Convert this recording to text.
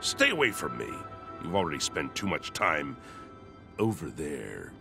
Stay away from me. You've already spent too much time over there.